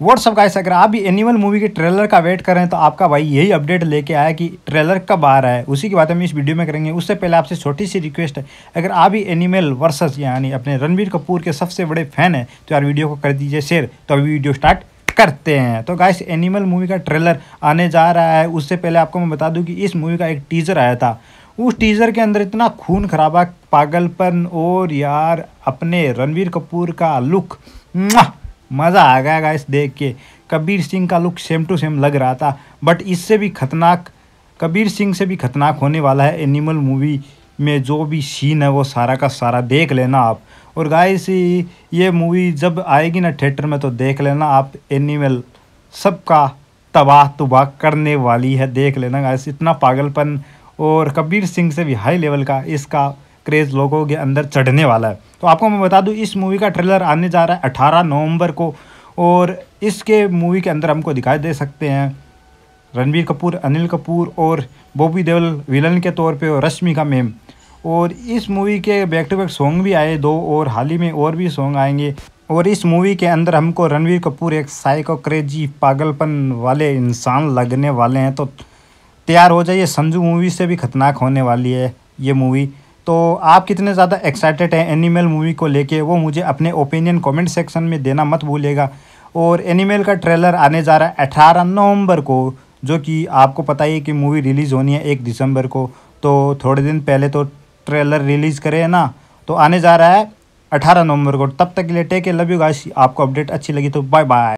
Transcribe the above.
WhatsApp guys अगर आप भी एनिमल मूवी के ट्रेलर का वेट कर रहे हैं तो आपका भाई यही अपडेट लेके आया कि ट्रेलर कब आ रहा है। उसी की बात हम इस वीडियो में करेंगे। उससे पहले आपसे छोटी सी रिक्वेस्ट है, अगर आप भी एनिमल वर्सेस यानी अपने रणबीर कपूर के सबसे बड़े फ़ैन हैं तो यार वीडियो को कर दीजिए शेयर तो अभी वीडियो स्टार्ट करते हैं। तो गाइस एनिमल मूवी का ट्रेलर आने जा रहा है। उससे पहले आपको मैं बता दूँ कि इस मूवी का एक टीज़र आया था। उस टीज़र के अंदर इतना खून खराबा, पागलपन और यार अपने रणवीर कपूर का लुक मज़ा आ गया गाइस देख के। कबीर सिंह का लुक सेम टू सेम लग रहा था बट इससे भी खतरनाक, कबीर सिंह से भी खतरनाक होने वाला है एनिमल मूवी में जो भी सीन है वो सारा का सारा देख लेना आप। और गाइस ये मूवी जब आएगी ना थिएटर में तो देख लेना आप एनिमल सबका तबाह तबाह करने वाली है, देख लेना गाइस इतना पागलपन। और कबीर सिंह से भी हाई लेवल का, इसका क्रेज़ लोगों के अंदर चढ़ने वाला है। तो आपको मैं बता दूँ, इस मूवी का ट्रेलर आने जा रहा है अठारह नवंबर को और इसके मूवी के अंदर हमको दिखाई दे सकते हैं रणबीर कपूर, अनिल कपूर और बॉबी देवल विलन के तौर पे और रश्मिका मेम। और इस मूवी के बैक टू बैक सॉन्ग भी आए दो और हाल ही में और भी सॉन्ग आएँगे। और इस मूवी के अंदर हमको रणवीर कपूर एक साइको क्रेजी पागलपन वाले इंसान लगने वाले हैं। तो तैयार हो जाइए, संजू मूवी से भी खतरनाक होने वाली है ये मूवी तो आप कितने ज़्यादा एक्साइटेड हैं एनिमल मूवी को लेके? वो मुझे अपने ओपिनियन कमेंट सेक्शन में देना मत भूलिएगा। और एनिमल का ट्रेलर आने जा रहा है अठारह नवंबर को, जो कि आपको पता ही है कि मूवी रिलीज़ होनी है एक दिसंबर को। तो थोड़े दिन पहले तो ट्रेलर रिलीज़ करे ना? तो आने जा रहा है अठारह नवंबर को। तब तक के लिए टेक लव यू गाइस आपको अपडेट अच्छी लगी तो बाय बाय